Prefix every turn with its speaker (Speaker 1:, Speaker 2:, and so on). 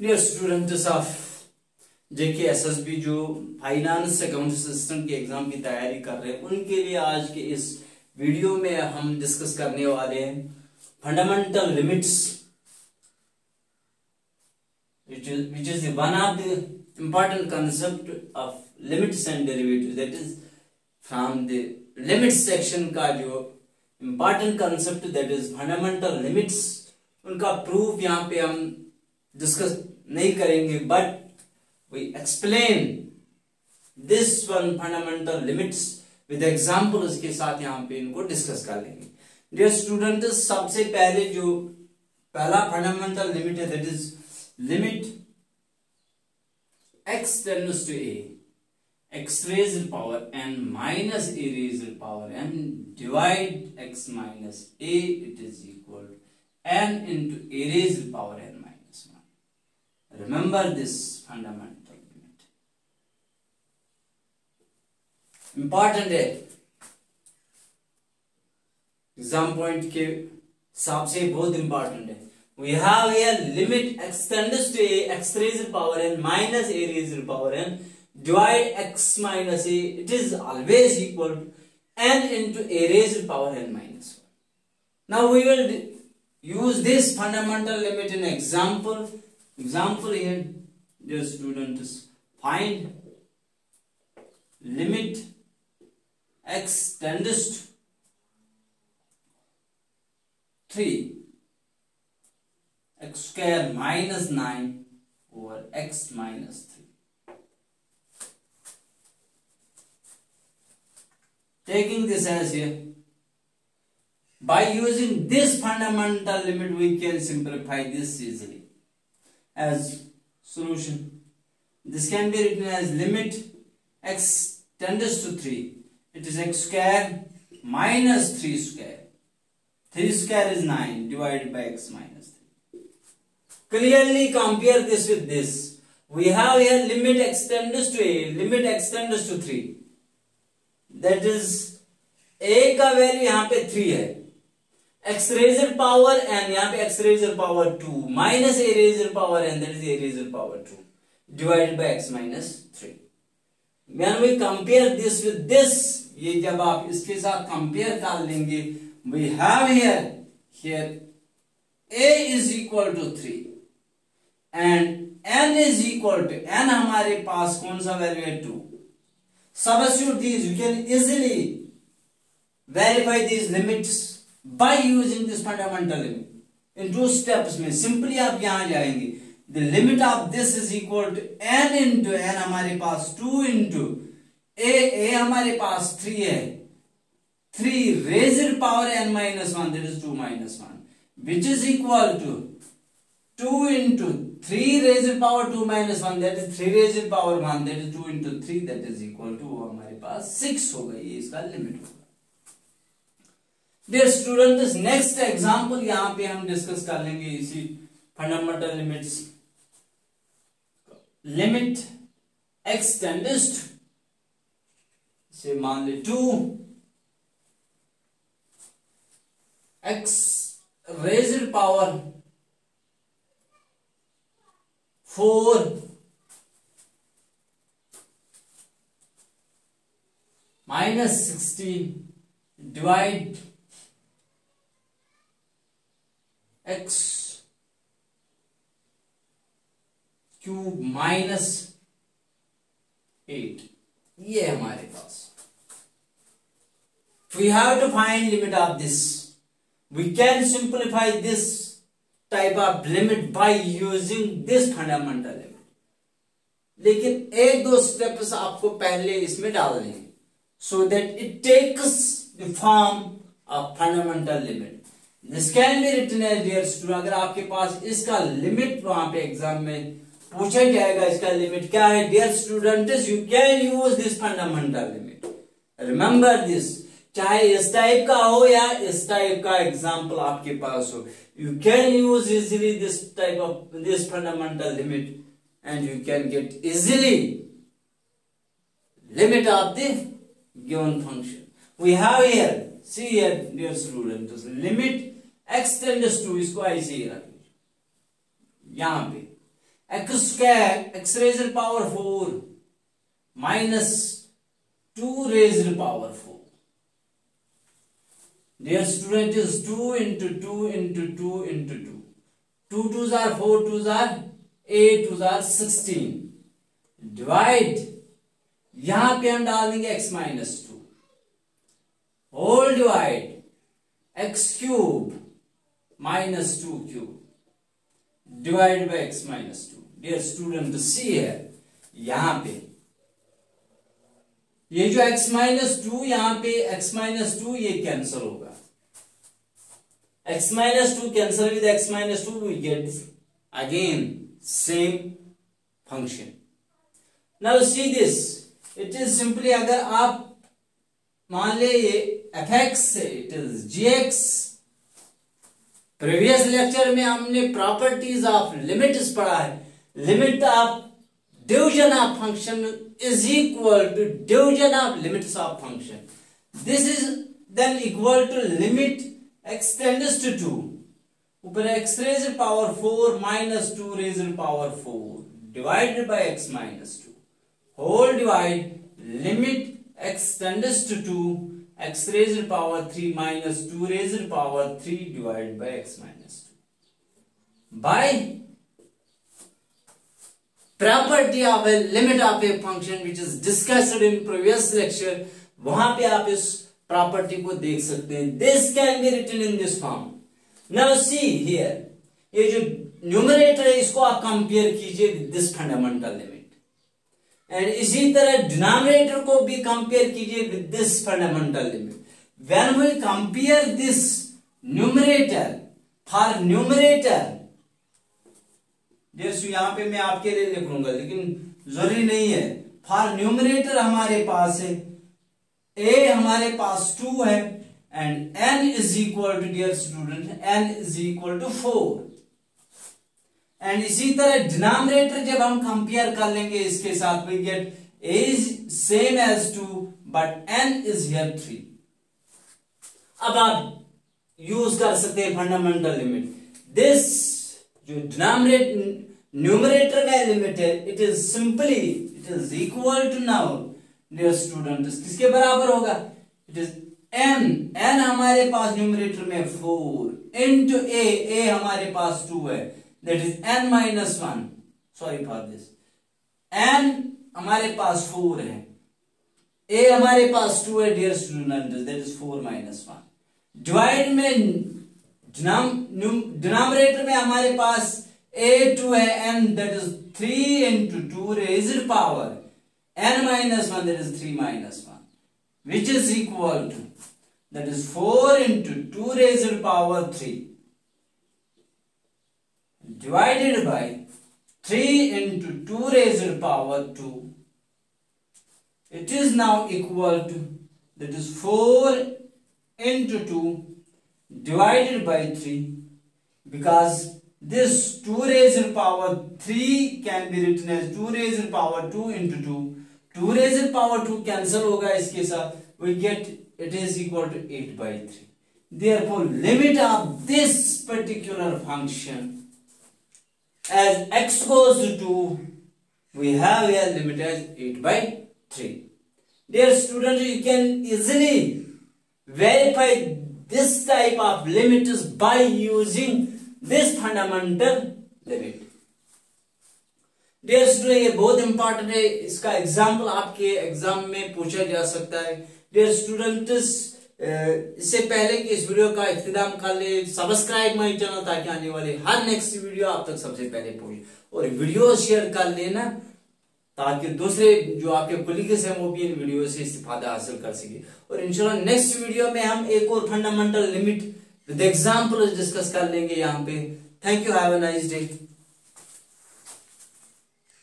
Speaker 1: Dear students of JK B जो finance account assistant के exam की तैयारी कर रहे हैं, उनके लिए आज के इस वीडियो में हम डिस्कस करने वाले हैं fundamental limits which is one of the important concept of limits and derivative that is from the limits section का जो important concept that is fundamental limits उनका प्रूफ यहाँ पे हम डिस्कस नहीं करेंगे but we explain this one fundamental limits with example के साथ यहाँ पे इनको डिस्कस कर लेंगे। डियर स्टूडेंट सबसे पहले जो पहला फंडामेंटल लिमिट है that is limit x tends to a x raise in power n minus a raise in power n divide x minus a it is equal n into a raise in power n remember this fundamental limit important है exam point के हिसाब से बहुत important है we have here limit x tends to a x raised to power n minus a raised to power n divide x minus a it is always equal to n into a raised to power n minus 1 now we will use this fundamental limit in example example here dear students find limit x tends to 3 x square minus 9 over x minus 3. Taking this as here, by using this fundamental limit we can simplify this easily as solution. This can be written as limit x tends to 3. It is x square minus 3 square. 3 square is 9 divided by x minus 3. Clearly compare this with this. We have here limit x tends to a, limit x tends to 3. That is a का value यहाँ पे 3 है x raise to power n यहाँ पे x raise to power two minus a raise to power n that is a raise to power two divide by x minus three man we compare this with this ये जब आप इसके साथ compare कर लेंगे we have here here a is equal to three and n is equal to n हमारे पास कौन सा वैल्यू है? To substitute these you can easily verify these limits by using this fundamental limit in two steps में simply आप यहाँ जाएँगे the limit of this is equal to n into n हमारे पास टू इंटू ए ए हमारे पास three है three raise to power n minus one that is two minus one which is equal to two into three raise raise to power two minus one that is three raise in power one that is two into three that is equal to हमारे पास six हो गई इसका limit होगा dear students next example यहाँ पे हम discuss कर लेंगे इसी fundamental limits limit x tends to से मान ले 2 x raised power 4 minus 16 divide x cube minus eight ये हमारे पास। We have to find limit of this we can simplify this type of limit by using this fundamental limit लेकिन एक दो steps आपको पहले इसमें डालने so that it takes the form of fundamental limit this can be written as dear student अगर आपके पास इसका लिमिट वहाँ पे एग्ज़ाम में पूछा जाएगा, इसका लिमिट क्या है? Dear student you can use this fundamental limit remember this चाहे इस टाइप का हो या इस टाइप का एग्ज़ाम्पल आपके पास हो you can use easily this type of this fundamental limit and you can get easily limit of the given function. We have here, see here, dear students limit x tends to इसको ऐसे ही रख यहाँ पर x square x raise power four minus two raise power four dear student is two into two into two into two two two jar four two जार a two जार sixteen divide यहाँ पर हम डाल देंगे x minus two whole divide x cube minus two cube divide by x minus two dear student see है यहाँ पे, ये जो x माइनस टू यहाँ पे, x माइनस टू ये कैंसल होगा। x minus two cancel with x minus two we get again same function now see this it is simply अगर आप मान ले ये F X it is G X previous lecture में हमने properties of limits पढ़ा है। Limit of division of function is equal to division of limits of function. This is then equal to limit x tends to two ऊपर x raise power four minus two raise power four divided by x minus two whole divide limit x tends to 2 x raised to power 3 minus 2 raised to power 3 divided by x minus 2 by property of a limit of a function which is discussed in previous lecture वहाँ पे आप इस property को देख सकते हैं this can be written in this form now see here ये जो न्यूमरेटर है इसको आप कंपेयर कीजिए दिस फंडामेंटल लिमिट एंड इसी तरह डिनोमिनेटर को भी कंपेयर कीजिए with this fundamental limit when we compare this numerator for numerator जैसे यहाँ पे मैं आपके लिए लिख लूँगा लेकिन ज़रूरी नहीं है। फॉर न्यूमरेटर हमारे पास है ए हमारे पास टू है and n is equal to dear student n is equal to four and इसी तरह डिनोमिनेटर जब हम कंपेयर कर लेंगे इसके साथ we get a is same as two but n is here three अब आप यूज़ कर सकते हैं फंडामेंटल लिमिट दिस जो डिनोमिनेटर न्यूमरेटर का लिमिट है it is simply it is equal to now dear student किसके बराबर होगा? इट इज़ एन एन हमारे पास न्यूमरेटर में फोर इंटू ए ए हमारे पास टू है. That is n minus one sorry for this n हमारे पास फोर है. A हमारे पास टू है dear student that is four minus one divide में डिनोमिनेटर में हमारे पास a टू है, n that is three into two raised power n minus one that is three minus one which is equal to, that is 4 into 2 raised power 3 divided by 3 into 2 raised power 2 it is now equal to that is 4 into 2 divided by 3 because this 2 raised power 3 can be written as 2 raised power 2 into 2 2 raised power 2 cancel होगा इसके साथ we get it is equal to 8 by 3 therefore limit of this particular function as x goes to 2, we have a limit as 8 by 3. Dear students, you can easily verify this type of limits by using this fundamental limit. Dear student ये बहुत important है इसका example आपके exam में पूछा जा सकता है डियर स्टूडेंट्स इससे पहले कि इस वीडियो का इख्तिदाम कर ले सब्सक्राइब माई चैनल ताकि आने वाले हर नेक्स्ट वीडियो आप तक सबसे पहले पहुँचे। और वीडियो शेयर कर लेना, ताकि दूसरे जो आपके कुलीग्स हैं, वो भी इन वीडियो से इस्तेफादा हासिल कर सके। और इंशाल्लाह नेक्स्ट वीडियो में हम एक और fundamental limit with example discuss कर लेंगे यहाँ पे। Thank you have a nice day